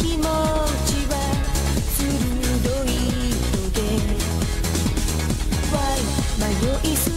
気持ちは鋭いのい